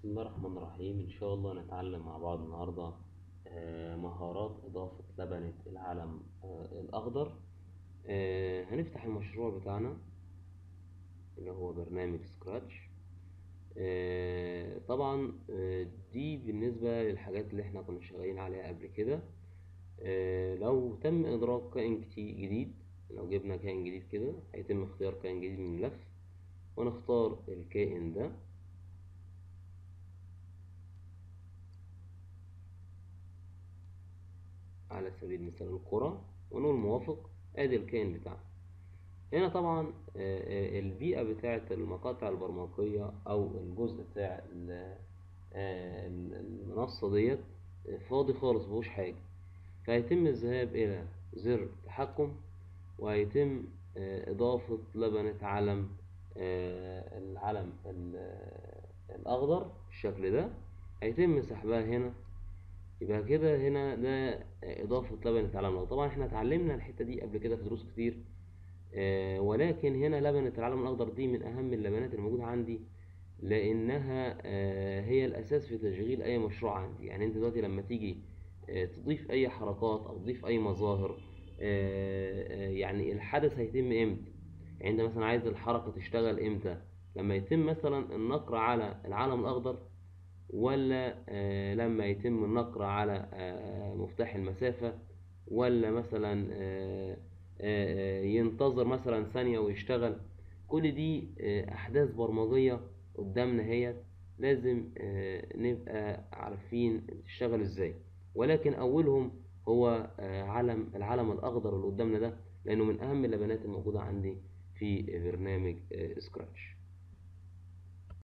بسم الله الرحمن الرحيم. إن شاء الله نتعلم مع بعض النهاردة آه، مهارات إضافة لبنة العلم آه، الأخضر. آه، هنفتح المشروع بتاعنا اللي هو برنامج سكراتش طبعا دي بالنسبة للحاجات اللي إحنا كنا شغالين عليها قبل كده. لو تم إدراك كائن جديد لو جبنا كائن جديد كده هيتم اختيار كائن جديد من الملف ونختار الكائن ده. على سبيل المثال القرى ونقول موافق آدي الكائن بتاعنا. هنا طبعا البيئة بتاعة المقاطع البرمجية أو الجزء بتاع المنصة ديت فاضي خالص مفيهوش حاجة. فهيتم الذهاب إلى زر تحكم وهيتم إضافة لبنة علم العلم الأخضر بالشكل ده. هيتم سحبها هنا يبقى كده هنا ده إضافة لبنة علم الأخضر طبعا إحنا اتعلمنا الحتة دي قبل كده في دروس كتير آه ولكن هنا لبنة العلم الأخضر دي من أهم اللبنات الموجودة عندي لأنها آه هي الأساس في تشغيل أي مشروع عندي. يعني أنت دلوقتي لما تيجي آه تضيف أي حركات أو تضيف أي مظاهر يعني الحدث هيتم إمتى؟ يعني أنت مثلا عايز الحركة تشتغل إمتى؟ لما يتم مثلا النقر على العلم الأخضر ولا آه لما يتم النقر على آه مفتاح المسافة ولا مثلا آه ينتظر مثلا ثانية ويشتغل. كل دي أحداث برمجية قدامنا هي لازم نبقى عارفين تشتغل إزاي. ولكن أولهم هو علم العلم الأخضر اللي قدامنا ده لأنه من أهم اللبنات الموجودة عندي في برنامج سكراتش